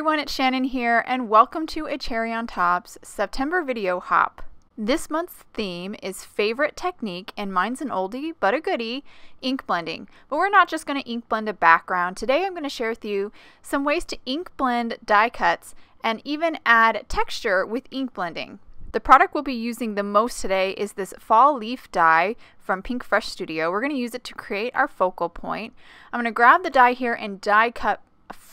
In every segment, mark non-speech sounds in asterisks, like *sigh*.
everyone, it's Channin here, and welcome to A Cherry on Top's September video hop. This month's theme is favorite technique, and mine's an oldie but a goodie, ink blending. But we're not just going to ink blend a background. Today I'm going to share with you some ways to ink blend die cuts and even add texture with ink blending. The product we'll be using the most today is this fall leaf die from Pinkfresh Studio. We're going to use it to create our focal point. I'm going to grab the die here and die cut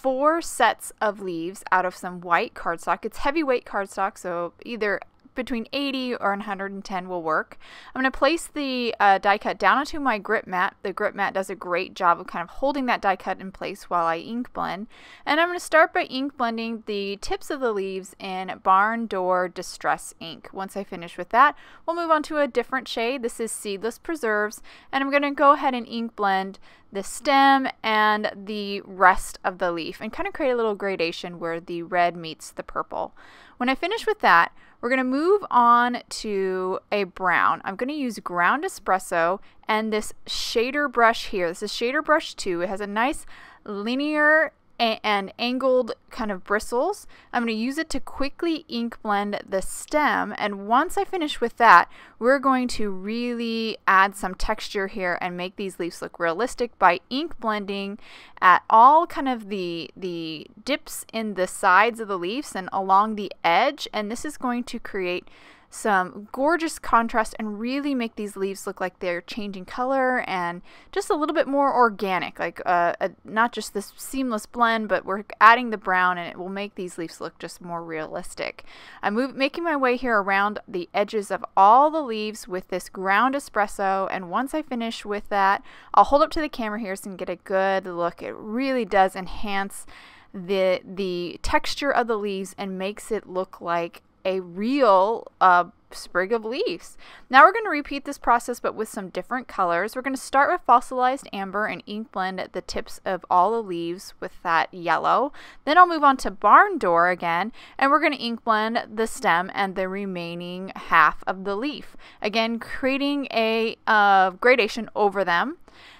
four sets of leaves out of some white cardstock. It's heavyweight cardstock, so either between 80 or 110 will work. I'm going to place the uh, die cut down onto my grip mat. The grip mat does a great job of kind of holding that die cut in place while I ink blend. And I'm going to start by ink blending the tips of the leaves in Barn Door Distress ink. Once I finish with that, we'll move on to a different shade. This is Seedless Preserves. And I'm going to go ahead and ink blend the stem and the rest of the leaf and kind of create a little gradation where the red meets the purple. When I finish with that, we're going to move on to a brown. I'm going to use ground espresso and this shader brush here. This is shader brush 2. It has a nice linear and angled kind of bristles. I'm going to use it to quickly ink blend the stem and once I finish with that we're going to really add some texture here and make these leaves look realistic by ink blending at all kind of the the dips in the sides of the leaves and along the edge and this is going to create some gorgeous contrast and really make these leaves look like they're changing color and just a little bit more organic like uh, a, not just this seamless blend but we're adding the brown and it will make these leaves look just more realistic. I'm move, making my way here around the edges of all the leaves with this ground espresso and once I finish with that I'll hold up to the camera here so you can get a good look. It really does enhance the the texture of the leaves and makes it look like a real uh, sprig of leaves. Now we're going to repeat this process but with some different colors. We're going to start with fossilized amber and ink blend the tips of all the leaves with that yellow. Then I'll move on to barn door again and we're going to ink blend the stem and the remaining half of the leaf. Again creating a uh, gradation over them.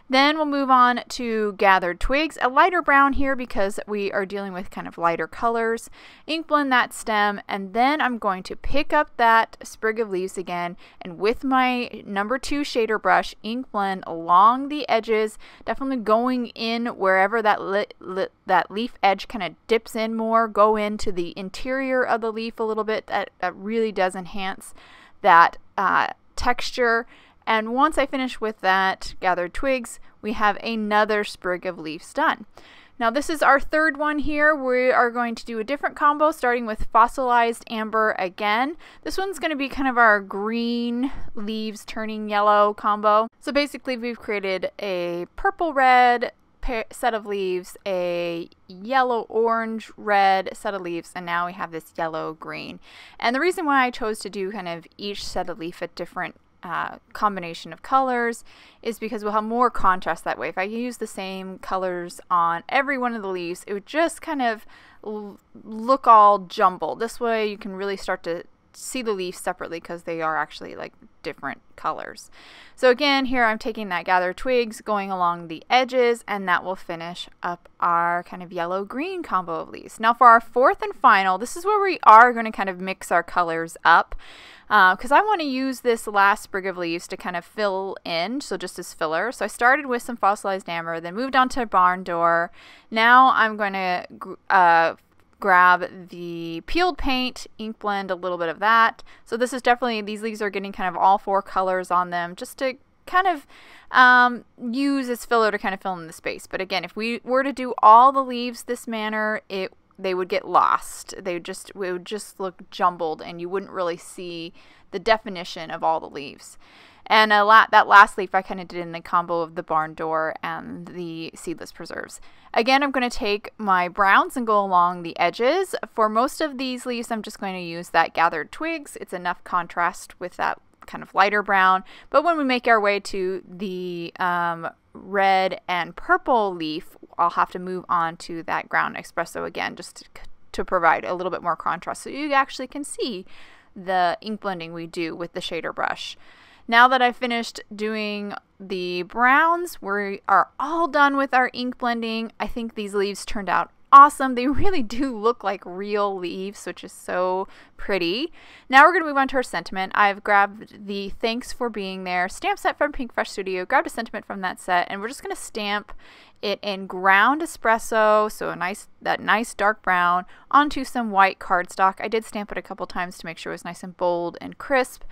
Then we'll move on to gathered twigs, a lighter brown here because we are dealing with kind of lighter colors. Ink blend that stem and then I'm going to pick up that sprig of leaves again and with my number two shader brush, ink blend along the edges, definitely going in wherever that, that leaf edge kind of dips in more, go into the interior of the leaf a little bit. That, that really does enhance that uh, texture and once I finish with that gathered twigs, we have another sprig of leaves done. Now this is our third one here. We are going to do a different combo starting with fossilized amber again. This one's going to be kind of our green leaves turning yellow combo. So basically we've created a purple red set of leaves, a yellow orange red set of leaves, and now we have this yellow green. And the reason why I chose to do kind of each set of leaf at different uh, combination of colors is because we'll have more contrast that way. If I use the same colors on every one of the leaves, it would just kind of look all jumbled. This way you can really start to see the leaves separately because they are actually like different colors. So again, here I'm taking that gather twigs, going along the edges, and that will finish up our kind of yellow-green combo of leaves. Now for our fourth and final, this is where we are going to kind of mix our colors up because uh, I want to use this last sprig of leaves to kind of fill in, so just as filler. So I started with some fossilized amber, then moved on to barn door. Now I'm going to uh, grab the peeled paint, ink blend a little bit of that. So this is definitely, these leaves are getting kind of all four colors on them just to kind of um, use as filler to kind of fill in the space. But again, if we were to do all the leaves this manner, it they would get lost. They would just it would just look jumbled, and you wouldn't really see the definition of all the leaves. And a lot, that last leaf I kind of did in the combo of the barn door and the seedless preserves. Again, I'm going to take my browns and go along the edges. For most of these leaves, I'm just going to use that gathered twigs. It's enough contrast with that kind of lighter brown. But when we make our way to the um, red and purple leaf, I'll have to move on to that ground espresso again just to, to provide a little bit more contrast so you actually can see the ink blending we do with the shader brush. Now that I've finished doing the browns, we are all done with our ink blending. I think these leaves turned out awesome. They *laughs* really do look like real leaves, which is so pretty. Now we're going to move on to our sentiment. I've grabbed the Thanks for Being There stamp set from Pinkfresh Studio, grabbed a sentiment from that set, and we're just going to stamp it in ground espresso, so a nice that nice dark brown, onto some white cardstock. I did stamp it a couple times to make sure it was nice and bold and crisp.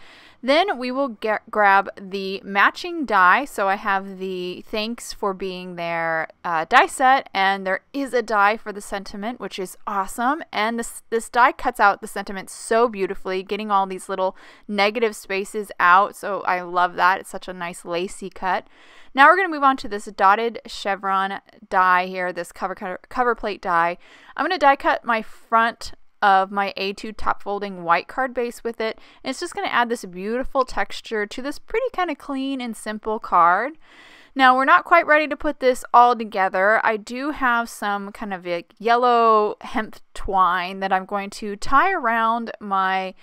Then we will get, grab the matching die. So I have the thanks for being there uh, die set, and there is a die for the sentiment, which is awesome. And this this die cuts out the sentiment so beautifully, getting all these little negative spaces out. So I love that. It's such a nice lacy cut. Now we're going to move on to this dotted chevron die here, this cover, cover, cover plate die. I'm going to die cut my front of my A2 top folding white card base with it. And it's just going to add this beautiful texture to this pretty kind of clean and simple card. Now we're not quite ready to put this all together. I do have some kind of like yellow hemp twine that I'm going to tie around my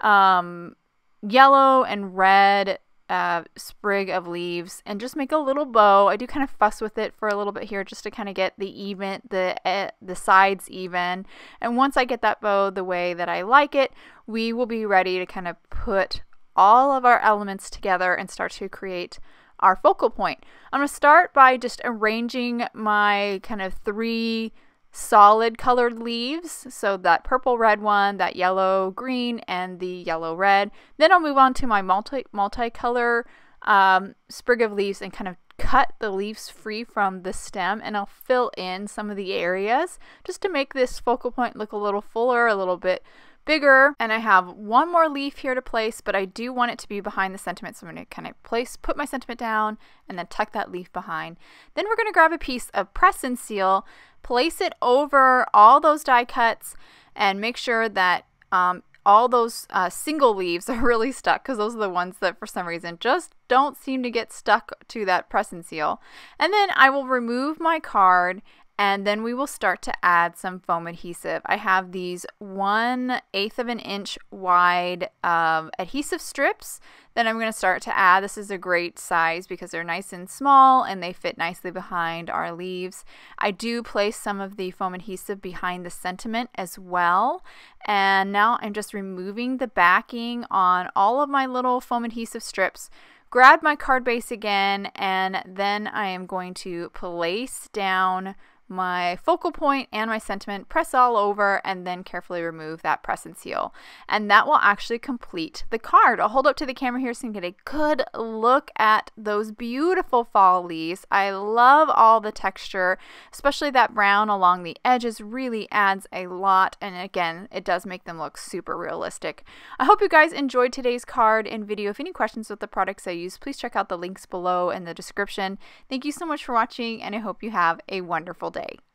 um, yellow and red uh, sprig of leaves and just make a little bow. I do kind of fuss with it for a little bit here just to kind of get the even the uh, the sides even. And once I get that bow the way that I like it, we will be ready to kind of put all of our elements together and start to create our focal point. I'm going to start by just arranging my kind of three solid colored leaves. So that purple red one, that yellow green, and the yellow red. Then I'll move on to my multi multicolor um, sprig of leaves and kind of cut the leaves free from the stem and I'll fill in some of the areas just to make this focal point look a little fuller, a little bit bigger. And I have one more leaf here to place, but I do want it to be behind the sentiment. So I'm going to kind of place, put my sentiment down and then tuck that leaf behind. Then we're going to grab a piece of press and seal place it over all those die cuts and make sure that um, all those uh, single leaves *laughs* are really stuck because those are the ones that for some reason just don't seem to get stuck to that press and seal. And then I will remove my card and then we will start to add some foam adhesive. I have these one eighth of an inch wide um, adhesive strips that I'm going to start to add. This is a great size because they're nice and small and they fit nicely behind our leaves. I do place some of the foam adhesive behind the sentiment as well. And now I'm just removing the backing on all of my little foam adhesive strips grab my card base again and then I am going to place down my focal point and my sentiment, press all over, and then carefully remove that press and seal. And that will actually complete the card. I'll hold up to the camera here so you can get a good look at those beautiful fall leaves. I love all the texture, especially that brown along the edges really adds a lot. And again, it does make them look super realistic. I hope you guys enjoyed today's card and video. If any questions with the products I use, please check out the links below in the description. Thank you so much for watching, and I hope you have a wonderful day day.